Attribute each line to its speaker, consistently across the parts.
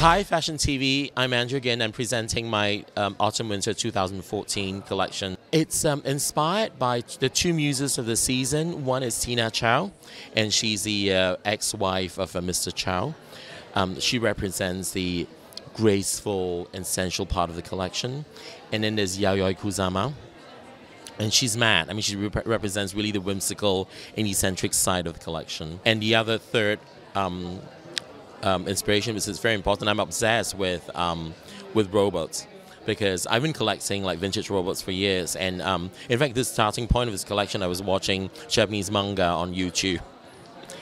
Speaker 1: Hi, Fashion TV. I'm Andrew GN. I'm presenting my um, Autumn Winter 2014 collection. It's um, inspired by the two muses of the season. One is Tina Chow, and she's the uh, ex wife of uh, Mr. Chow. Um, she represents the graceful and sensual part of the collection. And then there's Yayoi Kusama, and she's mad. I mean, she rep- represents really the whimsical and eccentric side of the collection. And the other third um, um, inspiration, which is very important, I'm obsessed with um, with robots because I've been collecting like vintage robots for years. And um, in fact, the starting point of this collection, I was watching Japanese manga on YouTube.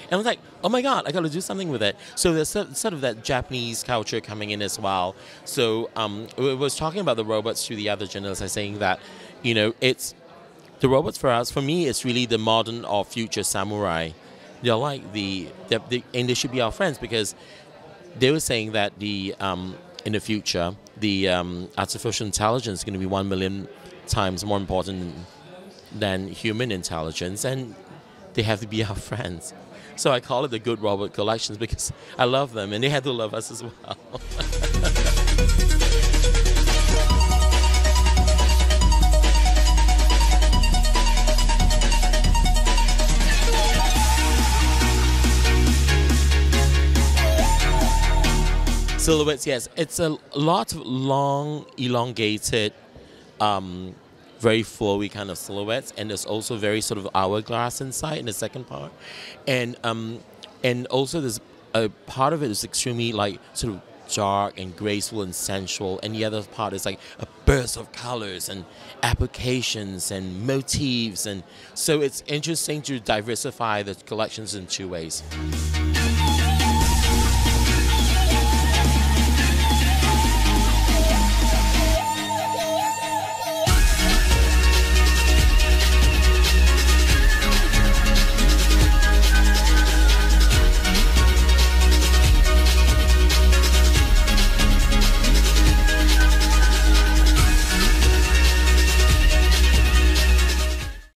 Speaker 1: And I was like, oh my God, I got to do something with it. So there's sort of that Japanese culture coming in as well. So um, I was talking about the robots to the other journalists, I saying that, you know, it's the robots for us, for me, it's really the modern or future samurai. They're like the, they're, they, and they should be our friends because they were saying that the um, in the future, the um, artificial intelligence is going to be one million times more important than human intelligence, and they have to be our friends. So I call it the Good Robot Collections because I love them, and they have to love us as well. silhouettes, yes. It's a lot of long, elongated, um, very flowy kind of silhouettes, and there's also very sort of hourglass inside in the second part, and um, and also there's a part of it is extremely like sort of dark and graceful and sensual, and the other part is like a burst of colors and applications and motifs, and so it's interesting to diversify the collections in two ways.